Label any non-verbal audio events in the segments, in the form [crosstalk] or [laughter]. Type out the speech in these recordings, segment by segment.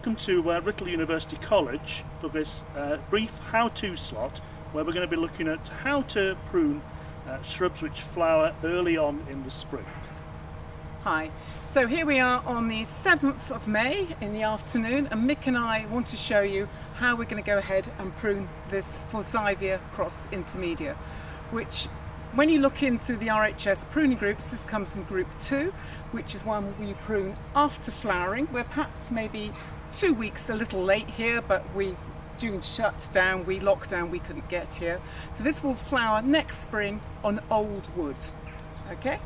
welcome to uh, University College for this uh, brief how-to slot where we're going to be looking at how to prune uh, shrubs which flower early on in the spring. Hi, so here we are on the 7th of May in the afternoon and Mick and I want to show you how we're going to go ahead and prune this Forsythia cross intermedia which when you look into the RHS pruning groups, this comes in group two, which is one we prune after flowering. We're perhaps maybe two weeks a little late here, but we June shut down, we lockdown, we couldn't get here. So this will flower next spring on old wood. Okay?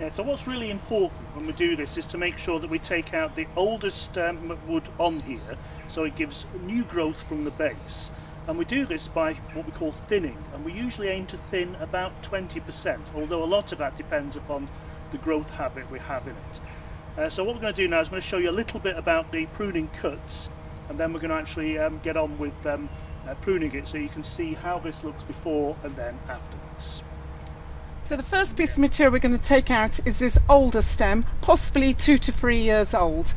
Yeah, so what's really important when we do this is to make sure that we take out the oldest um, wood on here so it gives new growth from the base and we do this by what we call thinning and we usually aim to thin about 20% although a lot of that depends upon the growth habit we have in it. Uh, so what we're going to do now is I'm going to show you a little bit about the pruning cuts and then we're going to actually um, get on with um, uh, pruning it so you can see how this looks before and then afterwards. So the first piece of material we're going to take out is this older stem, possibly two to three years old.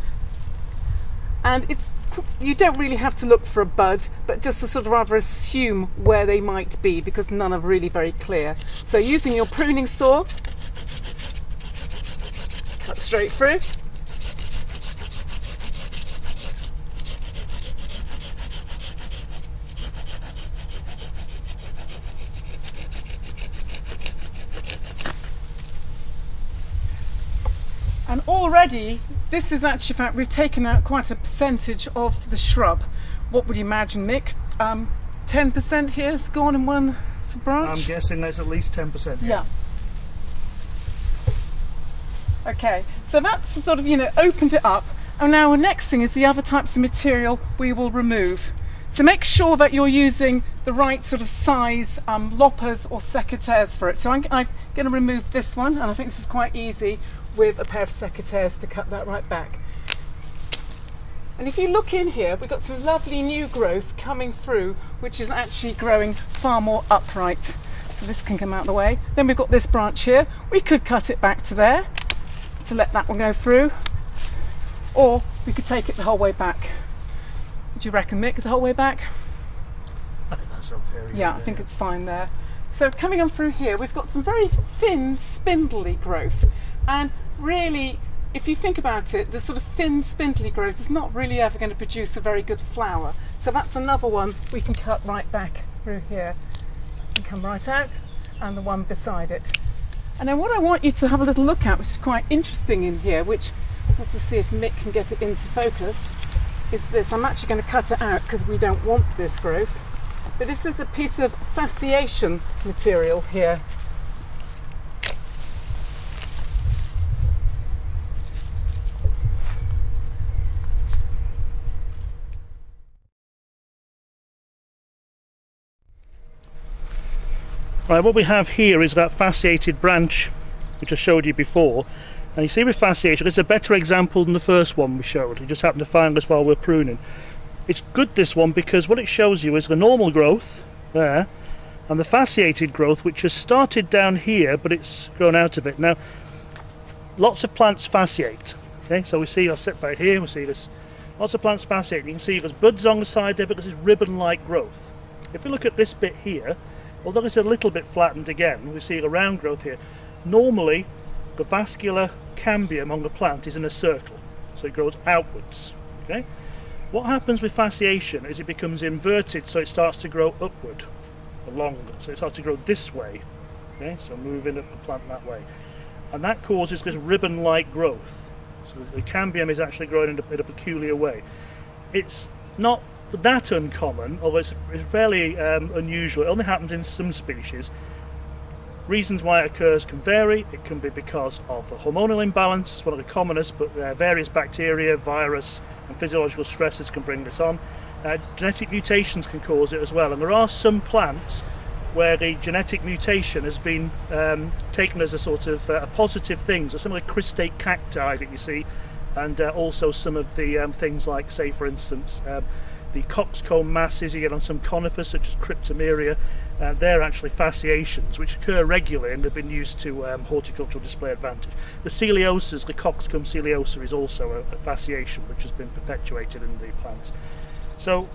And it's you don't really have to look for a bud, but just to sort of rather assume where they might be because none are really very clear. So using your pruning saw, cut straight through. And already this is actually, in fact, we've taken out quite a percentage of the shrub. What would you imagine, Mick? Um, 10% here has gone in one branch? I'm guessing there's at least 10%. Yeah. Okay, so that's sort of, you know, opened it up. And now the next thing is the other types of material we will remove. So make sure that you're using the right sort of size um, loppers or secateurs for it. So I'm, I'm going to remove this one, and I think this is quite easy with a pair of secateurs to cut that right back. And if you look in here, we've got some lovely new growth coming through, which is actually growing far more upright. So this can come out of the way. Then we've got this branch here. We could cut it back to there to let that one go through, or we could take it the whole way back. Would you reckon, Mick, the whole way back? I think that's okay. Yeah, I think it's fine there. So coming on through here, we've got some very thin, spindly growth. And really, if you think about it, the sort of thin, spindly growth is not really ever going to produce a very good flower. So that's another one we can cut right back through here and come right out, and the one beside it. And then what I want you to have a little look at, which is quite interesting in here, which let's see if Mick can get it into focus, is this. I'm actually going to cut it out because we don't want this growth. But this is a piece of fasciation material here Right, what we have here is that fasciated branch which I showed you before. And you see with fasciation, it's a better example than the first one we showed. We just happened to find this while we're pruning. It's good this one because what it shows you is the normal growth there and the fasciated growth which has started down here but it's grown out of it. Now lots of plants fasciate. Okay, so we see, I'll sit right here, we see this. Lots of plants fasciate. You can see there's buds on the side there but this is ribbon-like growth. If we look at this bit here, Although it's a little bit flattened again, we see a round growth here. Normally, the vascular cambium on the plant is in a circle, so it grows outwards. Okay. What happens with fasciation is it becomes inverted, so it starts to grow upward, along. So it starts to grow this way. Okay, so moving up the plant that way, and that causes this ribbon-like growth. So the cambium is actually growing in a, in a peculiar way. It's not that uncommon, although it's, it's fairly um, unusual. It only happens in some species. Reasons why it occurs can vary. It can be because of a hormonal imbalance, it's one of the commonest, but uh, various bacteria, virus, and physiological stresses can bring this on. Uh, genetic mutations can cause it as well, and there are some plants where the genetic mutation has been um, taken as a sort of uh, a positive thing. So some of the cristate cacti that you see, and uh, also some of the um, things like, say, for instance, um, the coxcomb masses you get on some conifers such as cryptomeria Uh, they're actually fasciations which occur regularly and they've been used to um, horticultural display advantage. The celosias, the coxcomb celosia, is also a, a fasciation which has been perpetuated in the plants. So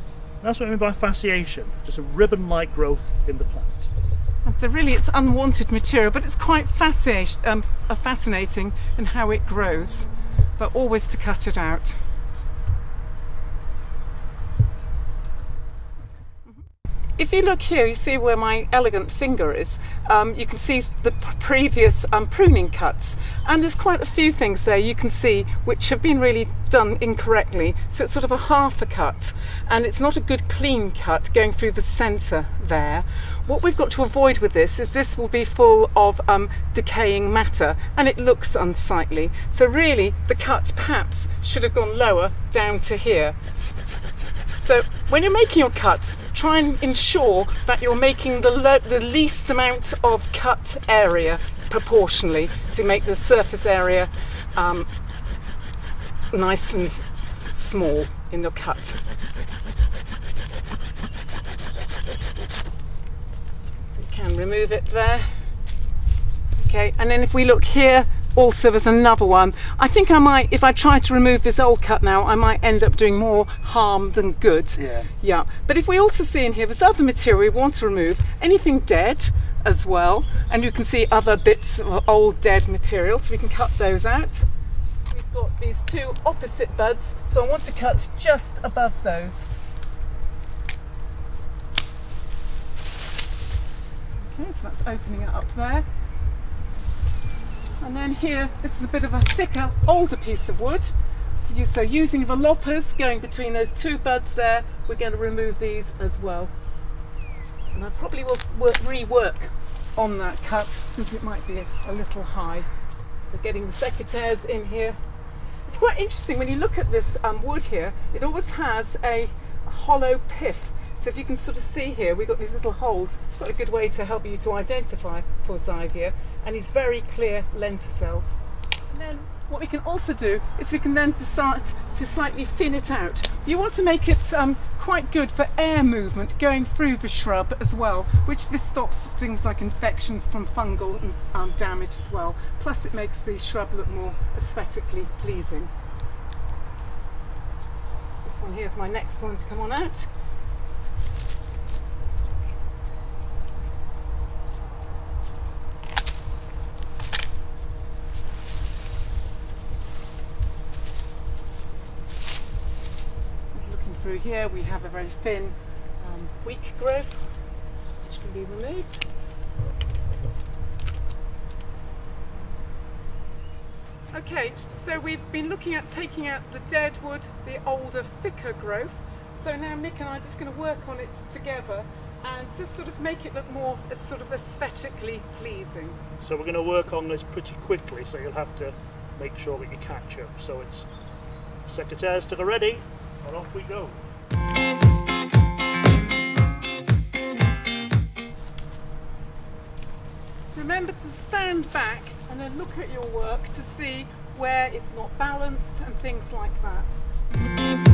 that's what I mean by fasciation, just a ribbon-like growth in the plant. So really it's unwanted material, but it's quite um, fascinating in how it grows, but always to cut it out. If you look here, you see where my elegant finger is. Um, you can see the previous um, pruning cuts, and there's quite a few things there you can see which have been really done incorrectly. So it's sort of a half a cut, and it's not a good clean cut going through the centre there. What we've got to avoid with this is this will be full of um, decaying matter, and it looks unsightly. So really, the cut perhaps should have gone lower down to here. So when you're making your cuts, try and ensure that you're making the, the least amount of cut area proportionally to make the surface area um, nice and small in your cut. So you can remove it there. Okay, and then if we look here, also there's another one. I think I might, if I try to remove this old cut now, I might end up doing more harm than good. Yeah. Yeah. But if we also see in here, there's other material we want to remove, anything dead as well, and you can see other bits of old dead material, so we can cut those out. We've got these two opposite buds, so I want to cut just above those. Okay, so that's opening it up there. And then here, this is a bit of a thicker, older piece of wood. So using the loppers going between those two buds there, we're going to remove these as well. And I probably will work, rework on that cut because it might be a little high. So getting the secateurs in here. It's quite interesting when you look at this um, wood here, it always has a, hollow pith so if you can sort of see here, we've got these little holes. It's got a good way to help you to identify Forsythia and these very clear lenticels. And then what we can also do is we can then decide to slightly thin it out. You want to make it um, quite good for air movement going through the shrub as well, which this stops things like infections from fungal um, damage as well. Plus it makes the shrub look more aesthetically pleasing. This one here is my next one to come on out. Through here we have a very thin um, weak growth which can be removed. Okay, so we've been looking at taking out the dead wood, the older, thicker growth. So now Nick and I are just going to work on it together and just sort of make it look more as sort of aesthetically pleasing. So we're going to work on this pretty quickly, so you'll have to make sure that you catch up. So it's secateurs to the ready, and off we go. Remember to stand back and then look at your work to see where it's not balanced and things like that.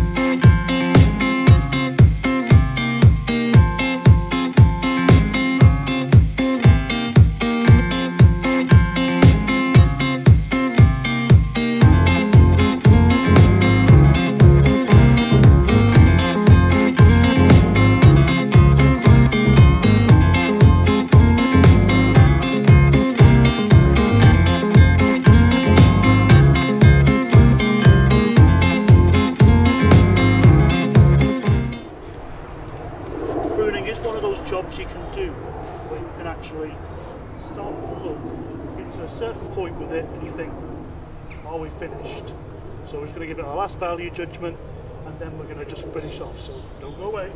Going to give it our last value judgment and then we're going to just finish off, so don't go away.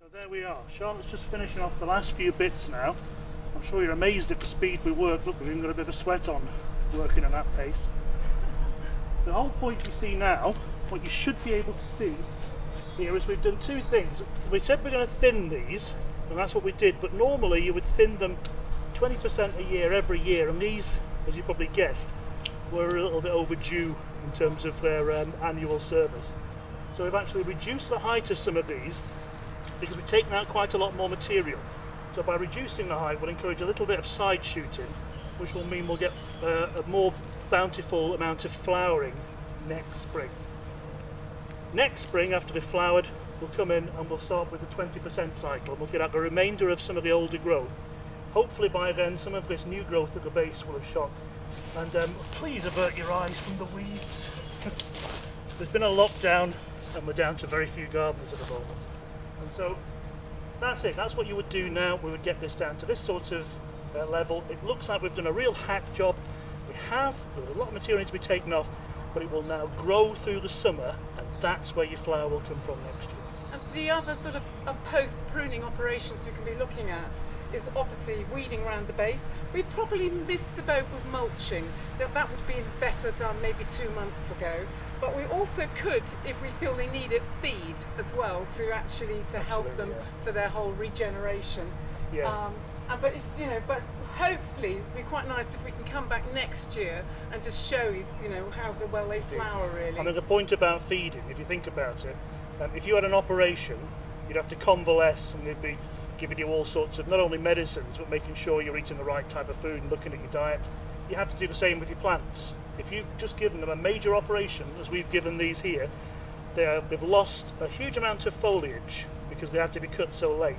So there we are, Charlotte's just finishing off the last few bits now. I'm sure you're amazed at the speed we work. Look, we've even got a bit of sweat on working at that pace. The whole point you see now, what you should be able to see here is we've done two things. We said we're going to thin these, and that's what we did, but normally you would thin them 20% a year every year, and these, as you probably guessed, were a little bit overdue in terms of their um, annual service. So we've actually reduced the height of some of these because we've taken out quite a lot more material. So by reducing the height, we'll encourage a little bit of side shooting, which will mean we'll get uh, a more bountiful amount of flowering next spring. Next spring, after they've flowered, we'll come in and we'll start with the 20% cycle. and We'll get out the remainder of some of the older growth. Hopefully by then, some of this new growth at the base will have shot. And um, please avert your eyes from the weeds. [laughs] There's been a lockdown and we're down to very few gardeners at the moment. And so that's it. That's what you would do now. We would get this down to this sort of uh, level. It looks like we've done a real hack job. We have. There's a lot of material to be taken off, but it will now grow through the summer, and that's where your flower will come from next year. The other sort of, of post pruning operations we can be looking at is obviously weeding around the base. We probably missed the boat with mulching. That that would been better done maybe two months ago. But we also could, if we feel they need it, feed as well to actually to help them yeah. for their whole regeneration. Yeah. Um, and, but it's you know, but hopefully it'd be quite nice if we can come back next year and just show you, you know, how well they flower really. I mean, the point about feeding, if you think about it, um, if you had an operation, you'd have to convalesce and they'd be giving you all sorts of not only medicines, but making sure you're eating the right type of food and looking at your diet. You have to do the same with your plants. If you've just given them a major operation, as we've given these here, they are, they've lost a huge amount of foliage because they had to be cut so late.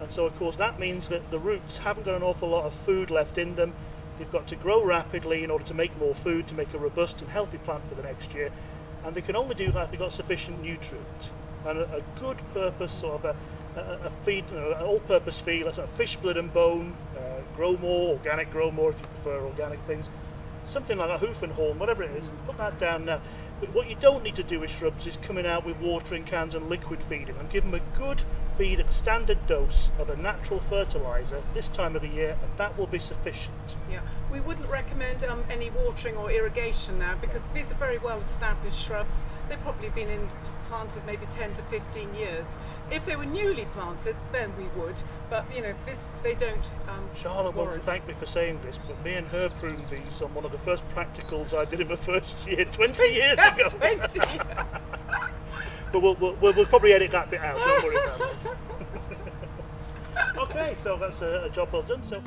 And so, of course, that means that the roots haven't got an awful lot of food left in them. They've got to grow rapidly in order to make more food to make a robust and healthy plant for the next year. And they can only do that if they've got sufficient nutrient. And a, a good purpose, sort of a, a, a feed, you know, an all-purpose feed, like of fish blood and bone, uh, Growmore, organic Growmore if you prefer organic things, something like a hoof and horn, whatever it is, put that down now. But what you don't need to do with shrubs is coming out with watering cans and liquid feeding and give them a good feed at a standard dose of a natural fertiliser this time of the year and that will be sufficient. Yeah, we wouldn't recommend um, any watering or irrigation now because these are very well established shrubs. They've probably been in planted maybe 10 to 15 years. If they were newly planted, then we would. But you know, this they don't. Um, Charlotte won't thank me for saying this, but me and her pruned these on one of the first practicals I did in my first [laughs] year, 20 years ago. 20. [laughs] But we'll, we'll, we'll, probably edit that bit out, don't worry about it. [laughs] okay, so that's a, a job well done. So.